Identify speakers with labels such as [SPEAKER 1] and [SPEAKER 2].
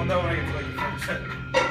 [SPEAKER 1] one, that
[SPEAKER 2] one I can play.